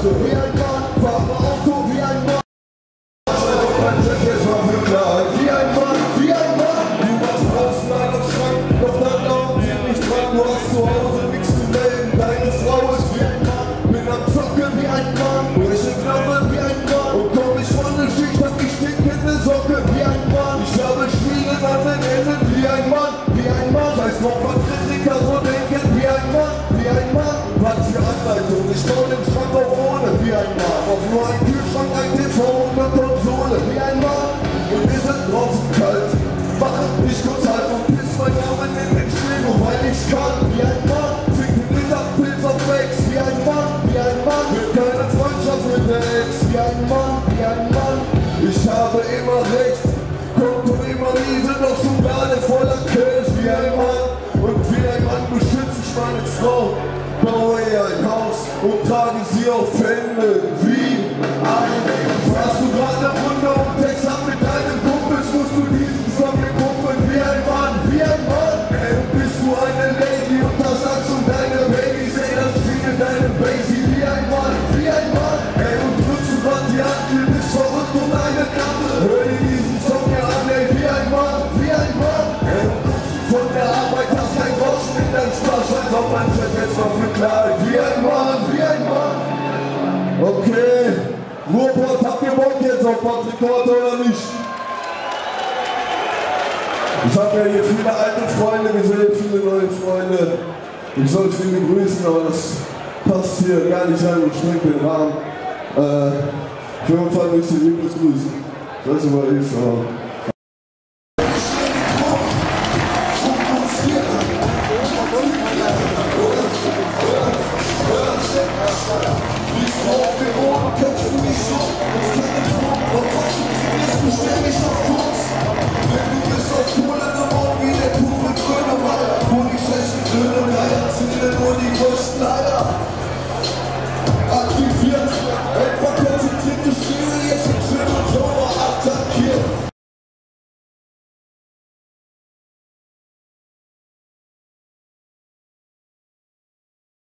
Wie ein Mann, fahre Auto wie ein Mann. Mein Jacket war für Klarheit wie ein Mann, wie ein Mann. Du warst einer krank, doch dein Name geht nicht dran. Du hast zu Hause nichts zu melden, deine Frau ist wie ein Mann. Bin am Zocken wie ein Mann, breche Klammer wie ein Mann. Und komm ich von der Schicht, hab ich stinkende Socke wie ein Mann. Ich habe Schwielen an den Händen wie ein Mann, wie ein Mann. Scheiß noch von Kritiker und Nur ein Kühlschrank, ein TV und eine Konsole Wie ein Mann. Und wir sind draußen kalt. Wache mich kurz halt und piss mein Arm in den Schnee Nur weil ich kann. Wie ein Mann, trink den Mittagpilz auf Ex Wie ein Mann, wie ein Mann. Will keine Freundschaft mit der Ex Wie ein Mann, wie ein Mann. Ich habe immer recht. Kommt und immer diese sind noch super und trage sie auf Hände. Wie ein Fährst du gerade auf Patrick Korte oder nicht? Ich habe ja hier viele alte Freunde gesehen, viele neue Freunde. Ich soll viele grüßen, aber das passt hier gar nicht rein und sprengt den Rahmen. Äh, auf jeden Fall nicht die Liebesgrüße. Ich Hoffnung, Köpfen mich auf, uns The Traum, und Waschen, ist beständig auf